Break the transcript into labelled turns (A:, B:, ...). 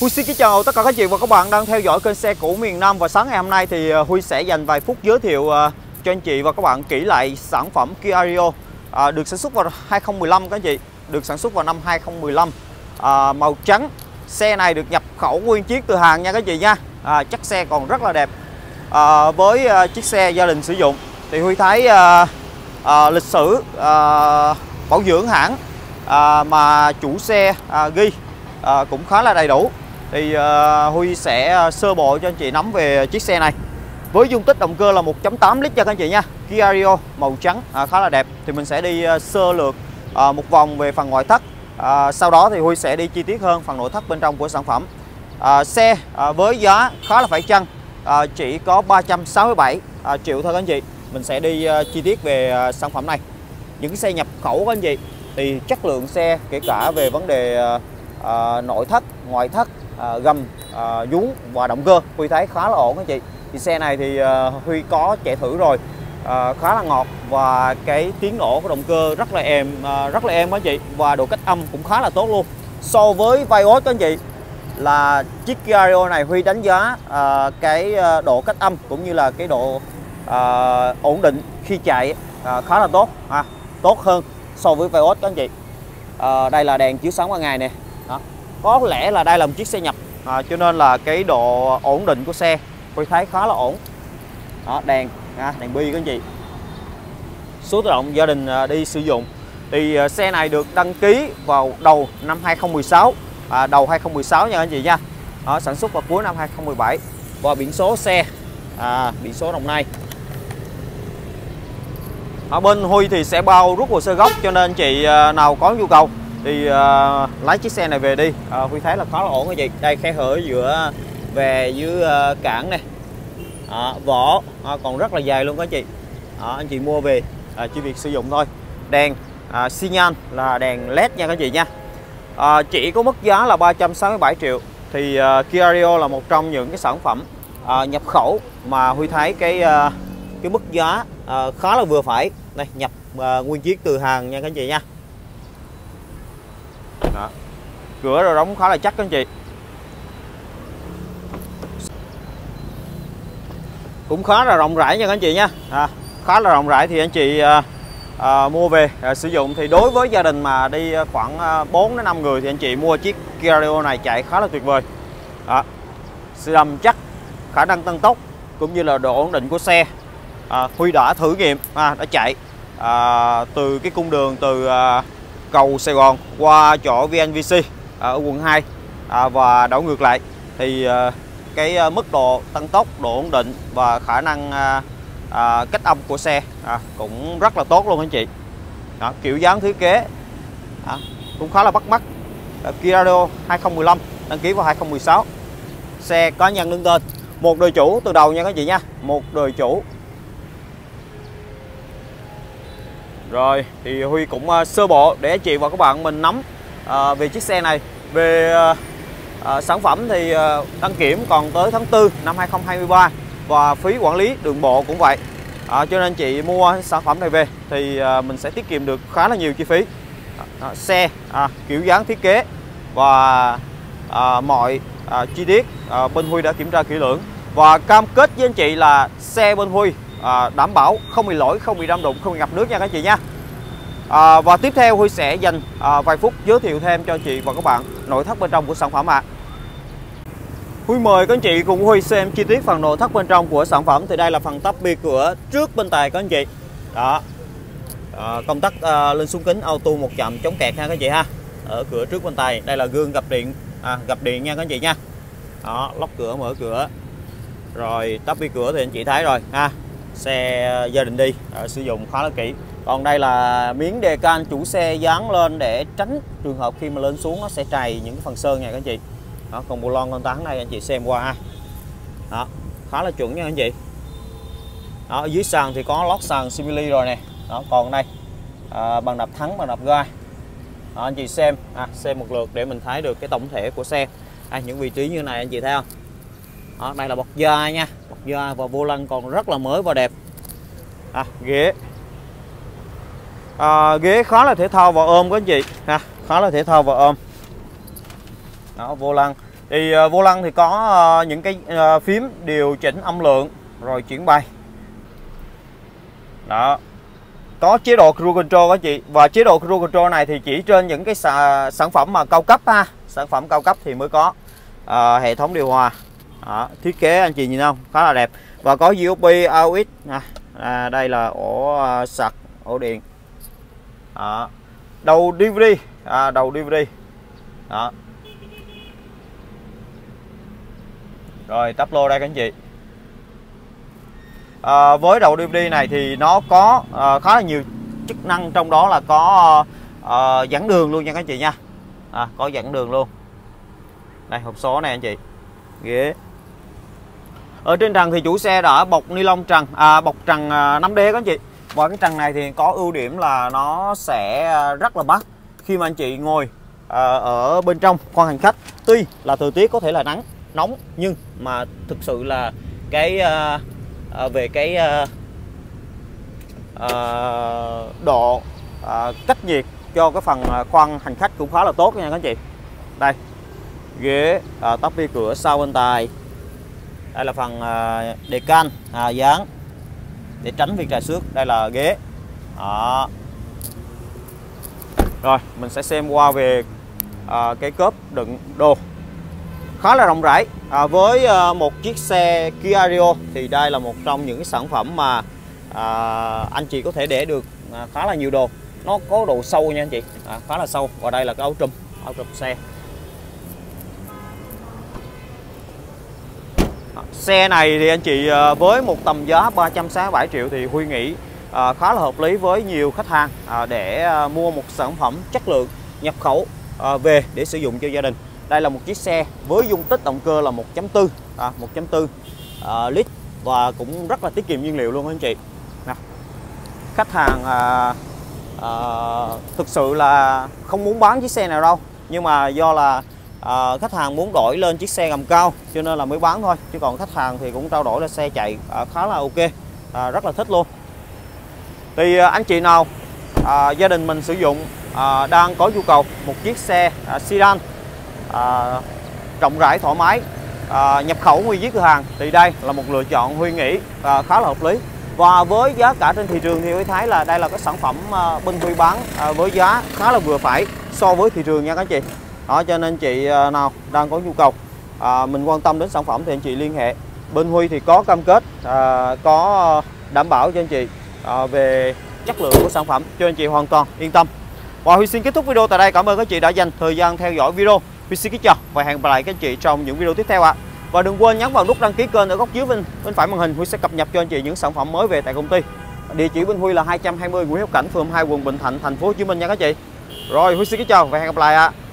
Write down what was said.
A: Huy xin kính chào tất cả các chị và các bạn đang theo dõi kênh xe cũ miền Nam và sáng ngày hôm nay thì à, Huy sẽ dành vài phút giới thiệu à, cho anh chị và các bạn kỹ lại sản phẩm Kia Rio à, được sản xuất vào 2015 các anh chị, được sản xuất vào năm 2015 à, màu trắng. Xe này được nhập khẩu nguyên chiếc từ Hàn nha các chị nha. À, chắc xe còn rất là đẹp. À, với à, chiếc xe gia đình sử dụng thì Huy thấy à, à, lịch sử à, bảo dưỡng hãng à, mà chủ xe à, ghi à, cũng khá là đầy đủ thì uh, Huy sẽ ờ, sơ bộ cho anh chị nắm về chiếc xe này. Với dung tích động cơ là 1.8 lít cho các anh chị nha. Kia Rio màu trắng à, khá là đẹp. Thì mình sẽ đi uh, sơ lược uh, một vòng về phần ngoại thất. À, sau đó thì Huy sẽ đi chi tiết hơn phần nội thất bên trong của sản phẩm. À, xe à, với giá khá là phải chăng à, chỉ có 367 à, triệu thôi các anh chị. Mình sẽ đi à, chi tiết về à, sản phẩm này. Những xe nhập khẩu các anh chị thì chất lượng xe kể cả về vấn đề à, à, nội thất ngoại thất À, gầm uh, vú và động cơ. Huy thấy khá là ổn anh chị. Thì xe này thì à, Huy có chạy thử rồi. Khá là ngọt và cái tiếng nổ của động cơ rất là êm rất là êm anh chị. Và độ cách âm cũng khá là tốt luôn. So với Vios các anh chị là chiếc Kia Rio này Huy đánh giá cái độ cách âm cũng như là cái độ ổn định khi chạy khá là tốt à, tốt hơn so với Vios các anh chị. Đây là đèn chiếu sáng qua ngày nè có lẽ là đây là một chiếc xe nhập. À, cho nên là cái độ ổn định của xe tôi thấy khá là ổn. Đó, đèn à, đèn bi các anh chị. Số tự động gia đình à, đi sử dụng. Thì à, xe này được đăng ký vào đầu năm 2016 à, đầu 2016 nha anh chị nha. Đó, sản xuất vào cuối năm 2017 và biển số xe à, biển số Đồng Nai. Ở bên Huy thì sẽ bao rút hồ sơ gốc cho nên chị à, nào có nhu cầu thì uh, lái chiếc xe này về đi. Uh, Huy thấy là khá là ổn cái gì? Đây khe hở giữa về dưới uh, cảng này à, vỏ. À, còn rất là dài luôn các chị. À, anh chị mua về. À, chỉ việc sử dụng thôi. Đèn à, xi nhan là đèn led nha các chị nha. À, chỉ có mức giá là 367 triệu. Thì uh, Kia Rio là một trong những cái sản phẩm uh, nhập khẩu mà Huy thấy cái uh, cái mức giá uh, khá là vừa phải. Đây nhập uh, nguyên chiếc từ hàng nha các chị nha đó cửa rồi đóng khá là chắc các anh chị. Cũng khá là rộng rãi nha các anh chị nha. À, khá là rộng rãi thì anh chị à, à, mua về à, sử dụng. Thì đối với gia đình mà đi à, khoảng à, 4 đến 5 người thì anh chị mua chiếc Kia Rio này chạy khá là tuyệt vời. À, sự đầm chắc khả năng tăng tốc cũng như là độ ổn định của xe. À, Huy đã thử nghiệm à, đã chạy à, từ cái cung đường từ à, cầu Sài Gòn qua chỗ VNVC ở quận 2 à, và đảo ngược lại thì à, cái ờ, mức độ tăng tốc, độ ổn định và khả năng à, cách âm của xe à, cũng rất là tốt luôn anh chị. Đó, kiểu dáng thiết kế à, cũng khá là bắt mắt. À, Kia Rio 2015 đăng ký vào 2016. Xe có nhân đứng tên, một đời chủ từ đầu nha các chị nha, một đời chủ Rồi thì Huy cũng sơ bộ để chị và các bạn mình nắm về chiếc xe này về uh, sản phẩm thì uh, đăng kiểm còn tới tháng 4 năm 2023 Và phí quản lý đường bộ cũng vậy. Uh, Cho nên chị mua sản phẩm này về thì uh, mình sẽ tiết kiệm được khá là nhiều chi phí. Uh, Xe, uh, kiểu dáng thiết kế và uh, mọi uh, chi tiết uh, bên Huy đã kiểm tra kỹ lưỡng. Và cam kết với anh chị là xe bên Huy à, đảm bảo không bị lỗi không bị đâm đụng không bị ngập nước nha các chị nha à, và tiếp theo Huy sẽ dành à, vài phút giới thiệu thêm cho chị và các bạn nội thất bên trong của sản phẩm ạ. À. Huy mời các anh chị cùng Huy xem chi tiết phần nội thất bên trong của sản phẩm. Thì đây là phần tắp bi cửa trước bên tài các anh chị. Đó. À, công tắc à, lên xuống kính auto một chậm chống kẹt ha các anh chị ha. Ở cửa trước bên tài đây là gương gặp điện à, gặp điện nha các anh chị nha. Đó lóc cửa mở cửa. Rồi tắp bi cửa thì anh chị thấy rồi ha xe gia đình đi à, sử dụng khá là kỹ còn đây là miếng đề can chủ xe dán lên để tránh trường hợp khi mà lên xuống nó sẽ trầy những cái phần sơn nha các anh chị. Đó, còn bộ lon con tán này anh chị xem qua đó khá là chuẩn nha anh chị. Đó, ở dưới sàn thì có lót sàn simili rồi nè. Đó còn đây à, bằng đạp thắng bằng đạp gai đó, anh chị xem. À, xem một lượt để mình thấy được cái tổng thể của xe. À, những vị trí như này anh chị thấy không? Đó, đây là bọc da nha. Bọc da và vô lăng còn rất là mới và đẹp. À, ghế. À, ghế khá là thể thao và ôm các anh chị. Ha khá là thể thao và ôm. Đó vô lăng. Thì uh, vô lăng thì có uh, những cái uh, phím điều chỉnh âm lượng rồi chuyển bay. Đó. Có chế độ cruise control các chị. Và chế độ cruise control này thì chỉ trên những cái sản phẩm mà cao cấp ha. Sản phẩm cao cấp thì mới có à, hệ thống điều hòa đó, thiết kế anh chị nhìn không? Khá là đẹp. Và có USB AUX à, à, đây là ổ à, sạc ổ điện. Đó. đầu DVD à, đầu DVD đó. Rồi tắp lô đây các anh chị. À, với đầu DVD này thì nó có à, khá là nhiều chức năng. Trong đó là có à, dẫn đường luôn nha các anh chị nha. À, có dẫn đường luôn. Đây hộp số này anh chị. Ghế ở trên trần thì chủ xe đã bọc ni lông trần à, bọc trần à, 5D các anh chị. Và cái trần này thì có ưu điểm là nó sẽ rất là mát khi mà anh chị ngồi à, ở bên trong khoang hành khách. Tuy là thời tiết có thể là nắng nóng nhưng mà thực sự là cái à, về cái độ cách nhiệt cho cái phần khoang hành khách cũng khá là tốt nha các anh chị. Đây ghế à, tắp cửa sau bên tài đây là phần à, đề can à, dán để tránh việc trà xước. Đây là ghế. Đó. rồi mình sẽ xem qua về à, cái cốp đựng đồ. Khá là rộng rãi. À, với à, một chiếc xe Kia Rio thì đây là một trong những cái sản phẩm mà à, anh chị có thể để được à, khá là nhiều đồ. Nó có độ sâu nha anh chị. À, khá là sâu. Và đây là cái áo trùm áo trùm xe. Xe này thì anh chị ờ, với một tầm giá 367 triệu thì Huy nghĩ ờ, khá là hợp lý với nhiều khách hàng ờ, để mua một sản phẩm chất lượng nhập khẩu về để sử dụng cho gia đình. Đây là một chiếc xe với dung tích động cơ là 1.4 à, 1.4 lít và cũng rất là tiết kiệm nhiên liệu luôn anh chị. Khách hàng à, à, thực sự là không muốn bán chiếc xe này đâu nhưng mà do là à, khách hàng muốn đổi lên chiếc xe gầm cao cho nên là mới bán thôi. Chứ còn khách hàng thì cũng trao đổi là xe chạy à, khá là ok. À, rất là thích luôn. Thì à, anh chị nào à, gia đình mình sử dụng à, đang có nhu cầu một chiếc xe à, sedan à, rộng rãi thoải mái à, nhập khẩu nguyên chiếc cửa hàng thì đây là một lựa chọn Huy nghĩ à, khá là hợp lý. Và với giá cả trên thị trường thì Huy thấy là đây là cái sản phẩm bên Huy bán với giá khá là vừa phải so với thị trường nha các anh chị đó cho nên chị à, nào đang có nhu cầu à, mình quan tâm đến sản phẩm thì anh chị liên hệ bên Huy thì có cam kết à, có đảm bảo cho anh chị à, về chất lượng của sản phẩm cho anh chị hoàn toàn yên tâm và Huy xin kết thúc video tại đây cảm ơn các chị đã dành thời gian theo dõi video Huy xin kính chào và hẹn gặp lại các anh chị trong những video tiếp theo ạ. À. Và đừng quên nhấn vào nút đăng ký kênh ở góc dưới bên bên phải màn hình Huy sẽ cập nhật cho anh chị những sản phẩm mới về tại công ty. Địa chỉ bên Huy là 220 Nguyễn Hữu Cảnh, phường 2 quận Bình Thạnh, thành phố Hồ Chí Minh nha các chị. Rồi Huy xin kính chào và hẹn gặp lại ạ. À.